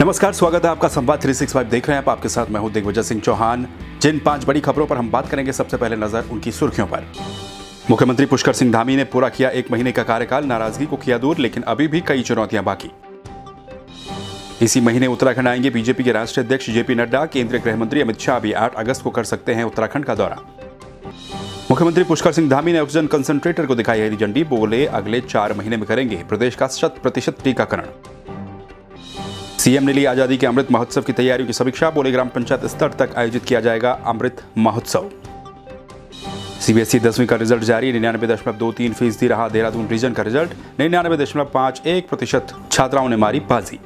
नमस्कार, स्वागत है आपका संवाद 365 देख रहे हैं आप। आपके साथ मैं हूँ दिग्विजय सिंह चौहान। जिन पाँच बड़ी खबरों पर हम बात करेंगे, सबसे पहले नज़र उनकी सुर्खियों पर। मुख्यमंत्री पुष्कर सिंह धामी ने पूरा किया एक महीने का कार्यकाल, नाराज़गी को किया दूर, लेकिन अभी भी कई चुनौतियाँ बाकी। इसी महीने उत्तराखंड आएँगे बीजेपी के राष्ट्रीय अध्यक्ष जेपी नड्डा, केंद्रीय गृह मंत्री अमित शाह भी 8 अगस्त को कर सकते हैं उत्तराखंड का दौरा। मुख्यमंत्री पुष्कर सिंह धामी ने ऑक्सीजन कंसंट्रेटर को दिखाई हरी झंडी, बोले अगले चार महीने में करेंगे, प्रदेश का शत प्रतिशत टीकाकरण। सीएम ने ली आज़ादी के अमृत महोत्सव की तैयारियों की समीक्षा। बोले, ग्राम पंचायत स्तर तक आयोजित किया जाएगा अमृत महोत्सव। सीबीएसई दसवीं का रिज़ल्ट जारी निन्यानवे दशमलव दो तीन फ़ीसदी रहा देहरादून रीजन का रिज़ल्ट निन्यानवे दशमलव पाँच एक प्रतिशत छात्राओं ने मारी बाजी।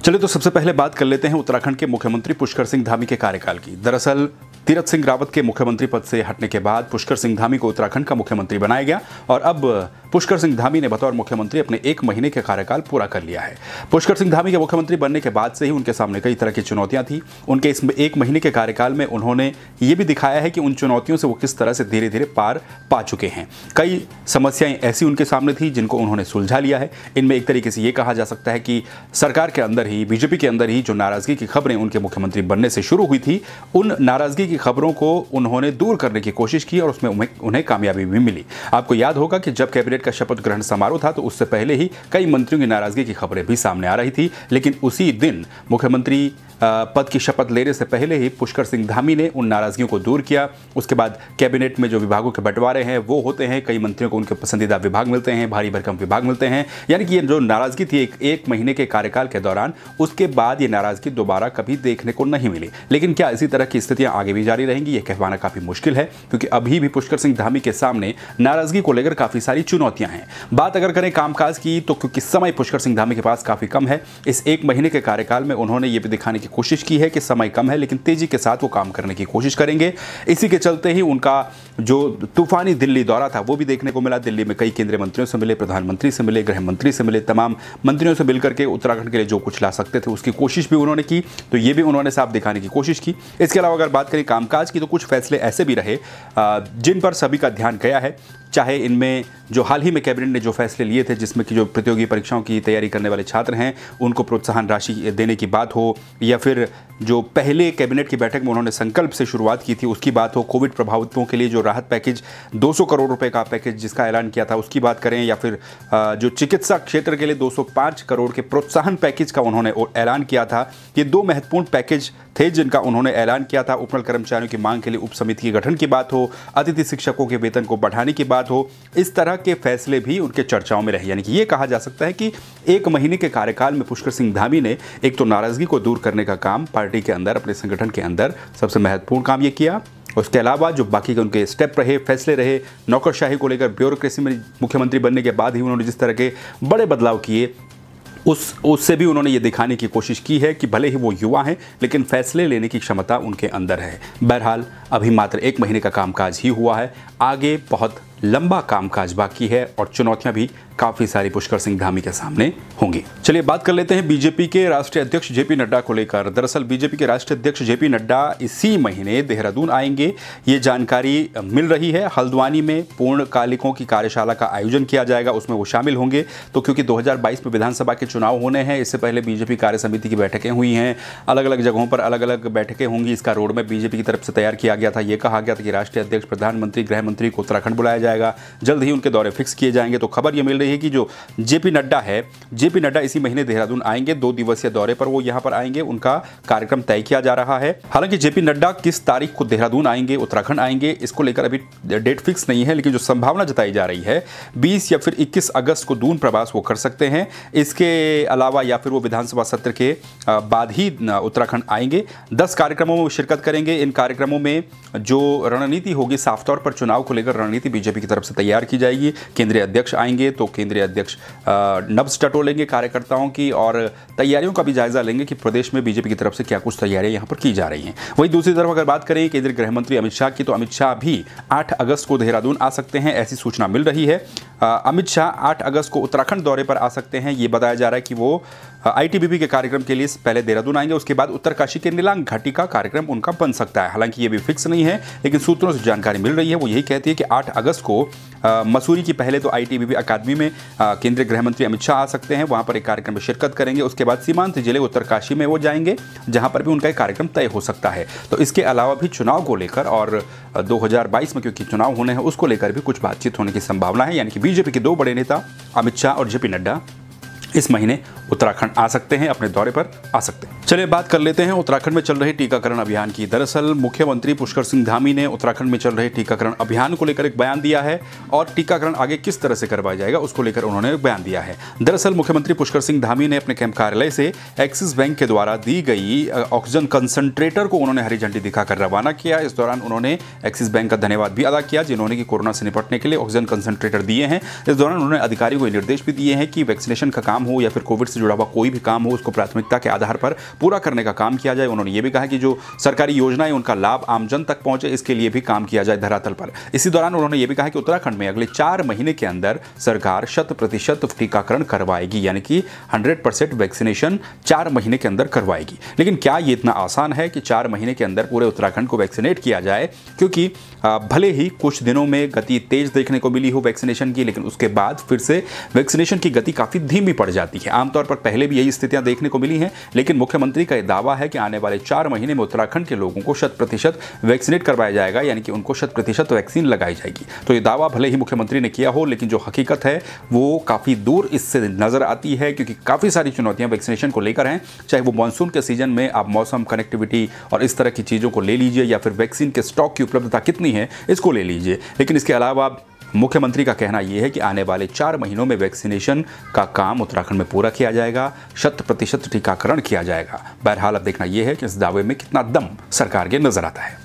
चलिए तो सबसे पहले बात कर लेते हैं उत्तराखंड के मुख्यमंत्री पुष्कर सिंह धामी के कार्यकाल की। दरअसल तीरथ सिंह रावत के मुख्यमंत्री पद से हटने के बाद पुष्कर सिंह धामी को उत्तराखंड का मुख्यमंत्री बनाया गया और अब पुष्कर सिंह धामी ने बतौर मुख्यमंत्री अपने एक महीने के कार्यकाल पूरा कर लिया है। पुष्कर सिंह धामी के मुख्यमंत्री बनने के बाद से ही उनके सामने कई तरह की चुनौतियाँ थी। उनके इस एक महीने के कार्यकाल में उन्होंने ये भी दिखाया है कि उन चुनौतियों से वो किस तरह से धीरे धीरे पार पा चुके हैं। कई समस्याएँ ऐसी उनके सामने थी जिनको उन्होंने सुलझा लिया है। इनमें एक तरीके से ये कहा जा सकता है कि सरकार के अंदर ही, बीजेपी के अंदर ही जो नाराज़गी की खबरें उनके मुख्यमंत्री बनने से शुरू हुई थी, उन नाराज़गी की खबरों को उन्होंने दूर करने की कोशिश की और उसमें उन्हें कामयाबी भी मिली। आपको याद होगा कि जब कैबिनेट का शपथ ग्रहण समारोह था तो उससे पहले ही कई मंत्रियों की नाराज़गी की खबरें भी सामने आ रही थी, लेकिन उसी दिन मुख्यमंत्री पद की शपथ लेने से पहले ही पुष्कर सिंह धामी ने उन नाराजगियों को दूर किया। उसके बाद कैबिनेट में जो विभागों के बंटवारे हैं, वो होते हैं। कई मंत्रियों को उनके पसंदीदा विभाग मिलते हैं, भारी भरकम विभाग मिलते हैं। यानी कि ये जो नाराज़गी थी एक एक महीने के कार्यकाल के दौरान, उसके बाद ये नाराज़गी दोबारा कभी देखने को नहीं मिली। लेकिन क्या इसी तरह की स्थितियाँ आगे भी जारी रहेंगी ये कहवाना काफ़ी मुश्किल है, क्योंकि अभी भी पुष्कर सिंह धामी के सामने नाराज़गी को लेकर काफ़ी सारी चुनौतियाँ हैं। बात अगर करें कामकाज की तो क्योंकि समय पुष्कर सिंह धामी के पास काफ़ी कम है। इस एक महीने के कार्यकाल में उन्होंने ये भी दिखाने की कोशिश की है कि समय कम है, लेकिन तेज़ी के साथ वो काम करने की कोशिश करेंगे। इसी के चलते ही उनका जो तूफानी दिल्ली दौरा था, वो भी देखने को मिला। दिल्ली में कई केंद्रीय मंत्रियों से मिले, प्रधानमंत्री से मिले, गृह मंत्री से मिले, तमाम मंत्रियों से मिलकर के उत्तराखंड के लिए जो कुछ ला सकते थे, उसकी कोशिश भी उन्होंने की। तो ये भी उन्होंने साफ़ दिखाने की कोशिश की। इसके अलावा अगर बात करें कामकाज की तो कुछ फैसले ऐसे भी रहे जिन पर सभी का ध्यान गया है। चाहे इनमें जो हाल ही में कैबिनेट ने जो फैसले लिए थे, जिसमें कि जो प्रतियोगी परीक्षाओं की तैयारी करने वाले छात्र हैं, उनको प्रोत्साहन राशि देने की बात हो, या फिर जो पहले कैबिनेट की बैठक में उन्होंने संकल्प से शुरुआत की थी, उसकी बात हो, कोविड प्रभावितों के लिए जो राहत पैकेज 200 करोड़ रुपए का पैकेज जिसका ऐलान किया था, उसकी बात करें, या फिर जो चिकित्सा क्षेत्र के लिए 205 करोड़ के प्रोत्साहन पैकेज का उन्होंने ऐलान किया था, ये दो महत्वपूर्ण पैकेज थे जिनका उन्होंने ऐलान किया था। उपनल कर्मचारियों की मांग के लिए उप समिति के गठन की बात हो, अतिथि शिक्षकों के वेतन को बढ़ाने की बात हो, इस तरह के फैसले भी उनके चर्चाओं में रहे। यानी कि ये कहा जा सकता है कि एक महीने के कार्यकाल में पुष्कर सिंह धामी ने एक तो नाराज़गी को दूर करने का काम पार्टी के अंदर, अपने संगठन के अंदर सबसे महत्वपूर्ण काम ये किया। उसके अलावा जो बाकी के उनके स्टेप रहे, फैसले रहे, नौकरशाही को लेकर ब्यूरोक्रेसी में मुख्यमंत्री बनने के बाद ही उन्होंने जिस तरह के बड़े बदलाव किए, उस, उससे भी उन्होंने ये दिखाने की कोशिश की है कि भले ही वो युवा हैं, लेकिन फैसले लेने की क्षमता उनके अंदर है। बहरहाल, अभी मात्र एक महीने का कामकाज ही हुआ है। आगे बहुत लंबा कामकाज बाकी है और चुनौतियाँ भी काफ़ी सारी पुष्कर सिंह धामी के सामने होंगी। चलिए बात कर लेते हैं बीजेपी के राष्ट्रीय अध्यक्ष जेपी नड्डा को लेकर। दरअसल बीजेपी के राष्ट्रीय अध्यक्ष जेपी नड्डा इसी महीने देहरादून आएँगे। ये जानकारी मिल रही है। हल्द्वानी में पूर्णकालिकों की कार्यशाला का आयोजन किया जाएगा। उसमें वो शामिल होंगे। तो क्योंकि दो हज़ार बाईस में विधानसभा के चुनाव होने हैं, इससे पहले बीजेपी कार्य समिति की बैठकें हुई हैं। अलग अलग जगहों पर अलग अलग बैठकें होंगी। इसका रोड में बीजेपी की तरफ़ से तैयार किया गया था। ये कहा गया था कि राष्ट्रीय अध्यक्ष, प्रधानमंत्री गृह मंत्री को उत्तराखंड बुलाया जाएगा। जल्द ही उनके दौरे फिक्स किए जाएँगे। तो खबर ये मिल रही है कि जो जेपी नड्डा है, जेपी नड्डा इसी महीने देहरादून आएँगे, दो दिवसीय दौरे पर वो यहाँ पर आएँगे, उनका कार्यक्रम तय किया जा रहा है। हालाँकि जेपी नड्डा किस तारीख को देहरादून आएँगे, उत्तराखंड आएँगे, इसको लेकर अभी डेट फिक्स नहीं है, लेकिन जो संभावना जताई जा रही है, बीस या फिर इक्कीस अगस्त को दून प्रवास वो कर सकते हैं। इसके अलावा या फिर वो विधानसभा सत्र के बाद ही उत्तराखंड आएँगे। दस कार्यक्रमों में शिरकत करेंगे। इन कार्यक्रमों में जो रणनीति होगी, साफ़ तौर पर चुनाव को लेकर रणनीति बीजेपी की तरफ़ से तैयार की जाएगी। केंद्रीय अध्यक्ष आएँगे तो केंद्रीय अध्यक्ष नब्स टटोलेंगे कार्यकर्ताओं की और तैयारियों का भी जायजा लेंगे कि प्रदेश में बीजेपी की तरफ़ से क्या कुछ तैयारियाँ यहाँ पर की जा रही हैं। वहीं दूसरी तरफ़ अगर बात करें केंद्रीय गृह मंत्री अमित शाह की तो अमित शाह भी आठ अगस्त को देहरादून आ सकते हैं, ऐसी सूचना मिल रही है। अमित शाह आठ अगस्त को उत्तराखंड दौरे पर आ सकते हैं, ये बताया जा रहा है कि वो आईटीबीपी के कार्यक्रम के लिए पहले देहरादून आएँगे, उसके बाद उत्तरकाशी के नीलांग घाटी का कार्यक्रम उनका बन सकता है। हालाँकि ये भी फिक्स नहीं है, लेकिन सूत्रों से जानकारी मिल रही है, वो यही कहती है कि 8 अगस्त को मसूरी की पहले तो आईटीबीपी अकादमी में केंद्रीय गृह मंत्री अमित शाह आ सकते हैं, वहाँ पर एक कार्यक्रम में शिरकत करेंगे, उसके बाद सीमांत ज़िले उत्तरकाशी में वो जाएँगे, जहाँ पर भी उनका एक कार्यक्रम तय हो सकता है। तो इसके अलावा भी चुनाव को लेकर और 2022 में, क्योंकि चुनाव होने हैं, उसको लेकर भी कुछ बातचीत होने की संभावना है, यानी कि बीजेपी के दो बड़े नेता, अमित शाह और जेपी नड्डा, इस महीने उत्तराखंड आ सकते हैं, अपने दौरे पर आ सकते हैं। चलिए बात कर लेते हैं, उत्तराखंड में चल रहे टीकाकरण अभियान की। दरअसल मुख्यमंत्री पुष्कर सिंह धामी ने उत्तराखंड में चल रहे टीकाकरण अभियान को लेकर एक बयान दिया है और टीकाकरण आगे किस तरह से करवाया जाएगा, उसको लेकर उन्होंने बयान दिया है। दरअसल मुख्यमंत्री पुष्कर सिंह धामी ने अपने कैंप कार्यालय से एक्सिस बैंक के द्वारा दी गई ऑक्सीजन कंसंट्रेटर को उन्होंने हरी झंडी दिखाकर रवाना किया। इस दौरान उन्होंने एक्सिस बैंक का धन्यवाद भी अदा किया, जिन्होंने की कोरोना से निपटने के लिए ऑक्सीजन कंसंट्रेटर दिए हैं। इस दौरान उन्होंने अधिकारियों को निर्देश भी दिए हैं कि वैक्सीनेशन का काम हो या फिर कोविड से जुड़ा हुआ कोई भी काम हो, उसको प्राथमिकता के आधार पर पूरा करने का काम किया जाए। उन्होंने ये भी कहा कि जो सरकारी योजनाएँ उनका लाभ आमजन तक पहुँचे, इसके लिए भी काम किया जाए धरातल पर। इसी दौरान उन्होंने ये भी कहा कि उत्तराखंड में अगले चार महीने के अंदर सरकार शत प्रतिशत टीकाकरण करवाएगी, यानी कि हंड्रेड वैक्सीनेशन चार महीने के अंदर करवाएगी। लेकिन क्या ये इतना आसान है कि चार महीने के अंदर पूरे उत्तराखंड को वैक्सीनेट किया जाए? क्योंकि भले ही कुछ दिनों में गति तेज देखने को मिली हो वैक्सीनेशन की, लेकिन उसके बाद फिर से वैक्सीनेशन की गति काफ़ी धीमी पड़ जाती है। आमतौर पर पहले भी यही स्थितियाँ देखने को मिली हैं, लेकिन मुख्यमंत्री का यह दावा है कि आने वाले चार महीने में उत्तराखंड के लोगों को शत प्रतिशत वैक्सीनेट करवाया जाएगा, यानी कि उनको शत प्रतिशत वैक्सीन लगाई जाएगी। तो ये दावा भले ही मुख्यमंत्री ने किया हो, लेकिन जो हकीकत है, वो काफ़ी दूर इससे नज़र आती है, क्योंकि काफ़ी सारी चुनौतियाँ वैक्सीनेशन को लेकर हैं। चाहे वो मानसून के सीज़न में आप मौसम, कनेक्टिविटी और इस तरह की चीज़ों को ले लीजिए, या फिर वैक्सीन के स्टॉक की उपलब्धता कितनी है, इसको ले लीजिए। लेकिन इसके अलावा मुख्यमंत्री का कहना यह है कि आने वाले चार महीनों में वैक्सीनेशन का काम उत्तराखंड में पूरा किया जाएगा शत प्रतिशत टीकाकरण किया जाएगा। बहरहाल अब देखना यह है कि इस दावे में कितना दम सरकार के नज़र आता है।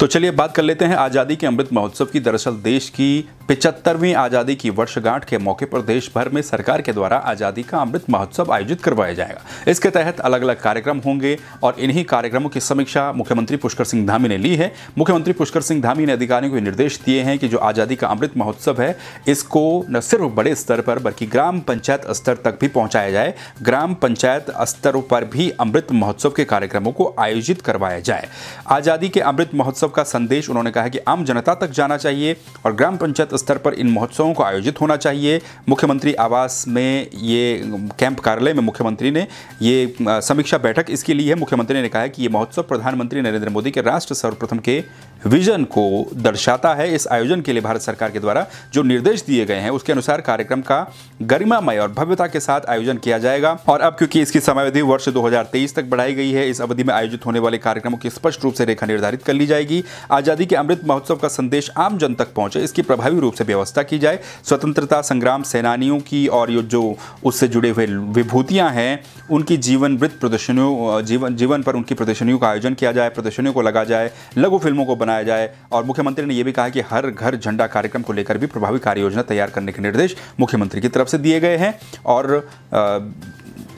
तो चलिए बात कर लेते हैं आज़ादी के अमृत महोत्सव की। दरअसल देश की पिचहत्तरवीं आज़ादी की वर्षगांठ के मौके पर देश भर में सरकार के द्वारा आज़ादी का अमृत महोत्सव आयोजित करवाया जाएगा। इसके तहत अलग अलग कार्यक्रम होंगे और इन्हीं कार्यक्रमों की समीक्षा मुख्यमंत्री पुष्कर सिंह धामी ने ली है। मुख्यमंत्री पुष्कर सिंह धामी ने अधिकारियों को निर्देश दिए हैं कि जो आज़ादी का अमृत महोत्सव है, इसको न सिर्फ़ बड़े स्तर पर, बल्कि ग्राम पंचायत स्तर तक भी पहुँचाया जाए। ग्राम पंचायत स्तरों पर भी अमृत महोत्सव के कार्यक्रमों को आयोजित करवाया जाए। आज़ादी के अमृत महोत्सव का संदेश उन्होंने कहा कि आम जनता तक जाना चाहिए और ग्राम पंचायत स्तर पर इन महोत्सवों को आयोजित होना चाहिए। मुख्यमंत्री आवास में ये कैंप कार्यालय में मुख्यमंत्री ने ये समीक्षा बैठक इसके लिए मुख्यमंत्री ने कहा है कि ये महोत्सव प्रधानमंत्री नरेंद्र मोदी के राष्ट्र सर्वप्रथम के विजन को दर्शाता है। इस आयोजन के लिए भारत सरकार के द्वारा जो निर्देश दिए गए हैं, उसके अनुसार कार्यक्रम का गरिमामय और भव्यता के साथ आयोजन किया जाएगा। और अब क्योंकि इसकी समयावधि वर्ष 2023 तक बढ़ाई गई है, इस अवधि में आयोजित होने वाले कार्यक्रमों की स्पष्ट रूप से रेखा निर्धारित कर ली जाएगी। आज़ादी के अमृत महोत्सव का संदेश आम जन तक पहुँचे, इसकी प्रभावी रूप से व्यवस्था की जाए। स्वतंत्रता संग्राम सेनानियों की और ये जो उससे जुड़े हुए विभूतियाँ हैं, उनकी जीवन वृत्त प्रदर्शनियों, जीवन जीवन पर उनकी प्रदर्शनियों का आयोजन किया जाए, प्रदर्शनियों को लगा जाए, लघु फ़िल्मों को बनाया जाए और मुख्यमंत्री ने यह भी कहा कि हर घर झंडा कार्यक्रम को लेकर भी प्रभावी कार्य योजना तैयार करने के निर्देश मुख्यमंत्री की तरफ़ से दिए गए हैं। और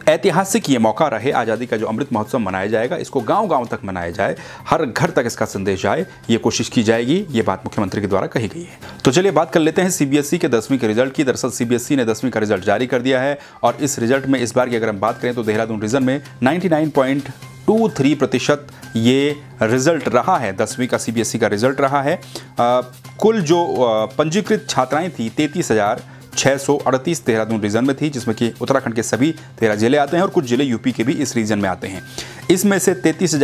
ऐतिहासिक ये मौका रहे आज़ादी का जो अमृत महोत्सव मनाया जाएगा इसको गाँव गाँव तक मनाया जाए हर घर तक इसका संदेश जाए ये कोशिश की जाएगी ये बात मुख्यमंत्री के द्वारा कही गई है। तो चलिए बात कर लेते हैं सीबीएसई के दसवीं के रिज़ल्ट की। दरअसल सीबीएसई ने दसवीं का रिज़ल्ट जारी कर दिया है और इस रिज़ल्ट में इस बार की अगर हम बात करें तो देहरादून रीजन में नाइन्टी टू थ्री प्रतिशत ये रिज़ल्ट रहा है। दसवीं का सीबीएसई का रिज़ल्ट रहा है। आ, कुल जो पंजीकृत छात्राएँ थी तैतीस हज़ार छः सौ अड़तीस देहरादून रीजन में थी, जिसमें कि उत्तराखंड के सभी तेरह ज़िले आते हैं और कुछ ज़िले यूपी के भी इस रीजन में आते हैं। इसमें से तैतीस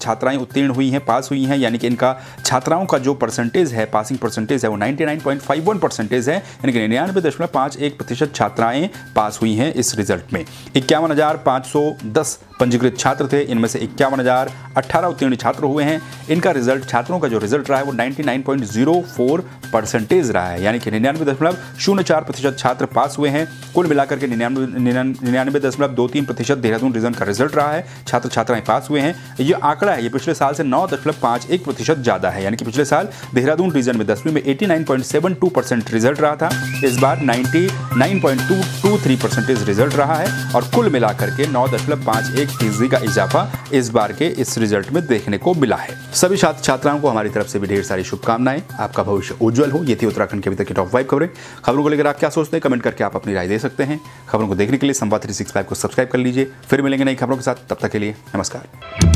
छात्राएँ उत्तीर्ण हुई हैं, पास हुई हैं, यानी कि इनका छात्राओं का जो परसेंटेज है पासिंग परसेंटेज है, वो 99.51 परसेंटेज है, यानी कि निन्यानवे दशमलव पाँच एक प्रतिशत छात्राएँ पास हुई हैं इस रिज़ल्ट में। इक्यावन पंजीकृत छात्र थे, इनमें से इक्यावन हज़ार अट्ठारह उत्तीर्ण छात्र हुए हैं। इनका रिज़ल्ट छात्रों का जो रिज़ल्ट रहा है, वो 99.04 परसेंटेज रहा है, यानी कि निन्यानवे दशमलव शून्य चार प्रतिशत छात्र पास हुए हैं। कुल मिलाकर के निन्यानवे दशमलव दो तीन प्रतिशत देहरादून रीजन का रिज़ल्ट रहा है। छात्र छात्राएँ पास हुए हैं। ये आंकड़ा है, ये पिछले साल से नौ दशमलव पाँच एक प्रतिशत ज़्यादा है, यानी कि पिछले साल देहरादून रीजन में दसवीं में eighty nine point seven two percent result रहा था, इस बार ninety nine point two two three percentage result रहा है, और कुल मिलाकर के नौ दशमलव पाँच एक एक फ़ीसदी का इजाफा इस बार के इस रिज़ल्ट में देखने को मिला है। सभी छात्र छात्राओं को हमारी तरफ़ से भी ढेर सारी शुभकामनाएँ। आपका भविष्य उज्जवल हो। ये थी उत्तराखंड के अभी तक की टॉप फाइव खबरें। खबरों को लेकर आप क्या सोचते हैं, कमेंट करके आप अपनी राय दे सकते हैं। खबरों को देखने के लिए संवाद थ्री को सब्सक्राइब कर लीजिए। फिर मिलेंगे नई खबरों के साथ। तब तक के लिए नमस्कार।